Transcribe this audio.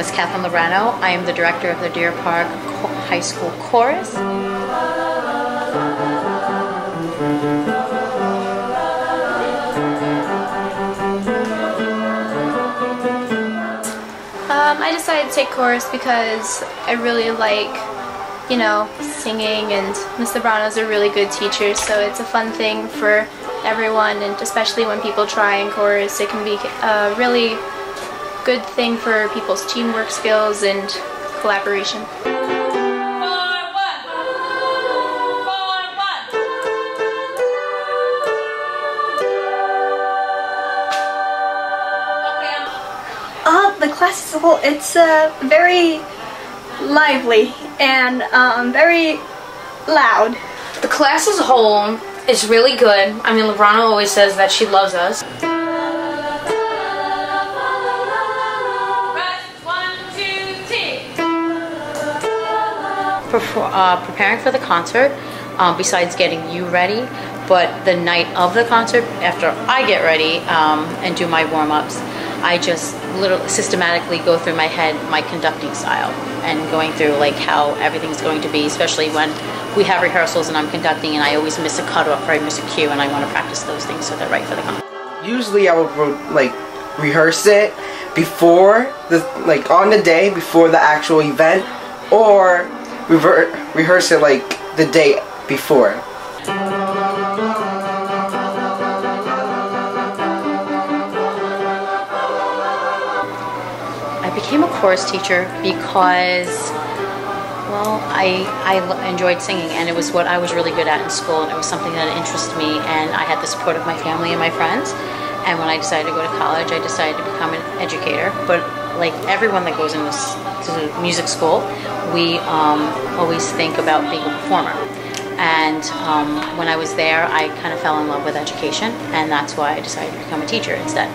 name is Kathleen Lorano. I am the director of the Deer Park High School Chorus. Um, I decided to take chorus because I really like, you know, singing and Miss is a really good teacher so it's a fun thing for everyone and especially when people try in chorus it can be a really good thing for people's teamwork skills and collaboration. Uh, the class as a whole, it's uh, very lively and um, very loud. The class as a whole is really good. I mean, Lebrana always says that she loves us. Uh, preparing for the concert, um, besides getting you ready, but the night of the concert, after I get ready um, and do my warm-ups, I just literally systematically go through my head my conducting style and going through like how everything's going to be, especially when we have rehearsals and I'm conducting and I always miss a cutoff or I miss a cue and I want to practice those things so they're right for the concert. Usually I would like rehearse it before the like on the day before the actual event or revert, rehearse it like the day before. I became a chorus teacher because, well, I, I enjoyed singing and it was what I was really good at in school and it was something that interested me and I had the support of my family and my friends. And when I decided to go to college, I decided to become an educator. But like everyone that goes into to music school, we um, always think about being a performer. And um, when I was there, I kind of fell in love with education, and that's why I decided to become a teacher instead.